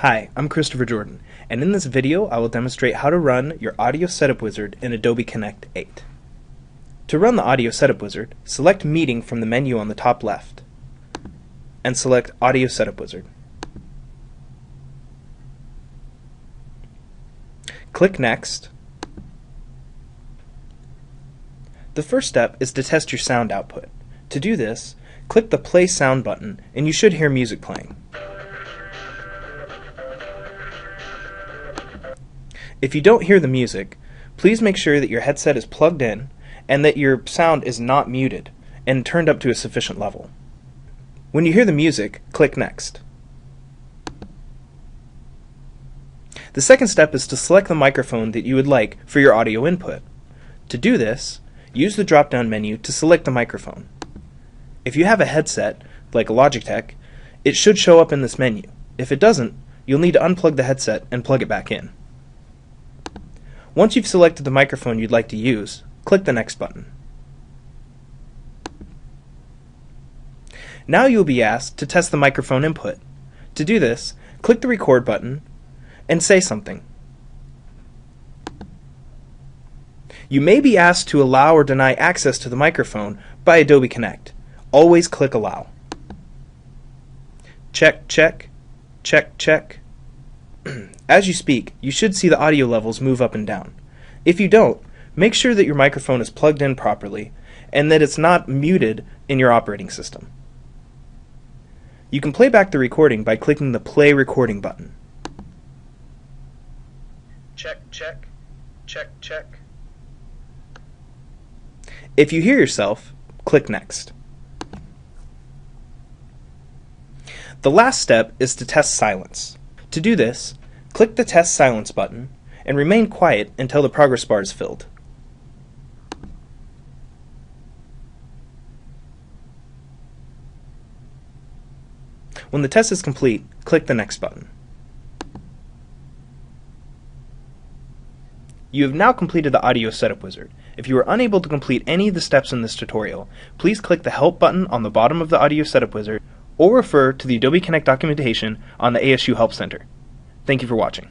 Hi, I'm Christopher Jordan, and in this video I will demonstrate how to run your Audio Setup Wizard in Adobe Connect 8. To run the Audio Setup Wizard, select Meeting from the menu on the top left, and select Audio Setup Wizard. Click Next. The first step is to test your sound output. To do this, click the Play Sound button and you should hear music playing. If you don't hear the music, please make sure that your headset is plugged in and that your sound is not muted and turned up to a sufficient level. When you hear the music, click Next. The second step is to select the microphone that you would like for your audio input. To do this, use the drop-down menu to select the microphone. If you have a headset, like a Logitech, it should show up in this menu. If it doesn't, you'll need to unplug the headset and plug it back in. Once you've selected the microphone you'd like to use, click the Next button. Now you will be asked to test the microphone input. To do this, click the Record button and say something. You may be asked to allow or deny access to the microphone by Adobe Connect. Always click Allow. Check, check, check, check. As you speak, you should see the audio levels move up and down. If you don't, make sure that your microphone is plugged in properly and that it's not muted in your operating system. You can play back the recording by clicking the Play Recording button. Check, check, check, check. If you hear yourself, click Next. The last step is to test silence. To do this, click the Test Silence button and remain quiet until the progress bar is filled. When the test is complete, click the Next button. You have now completed the Audio Setup Wizard. If you are unable to complete any of the steps in this tutorial, please click the Help button on the bottom of the Audio Setup Wizard or refer to the Adobe Connect documentation on the ASU Help Center. Thank you for watching.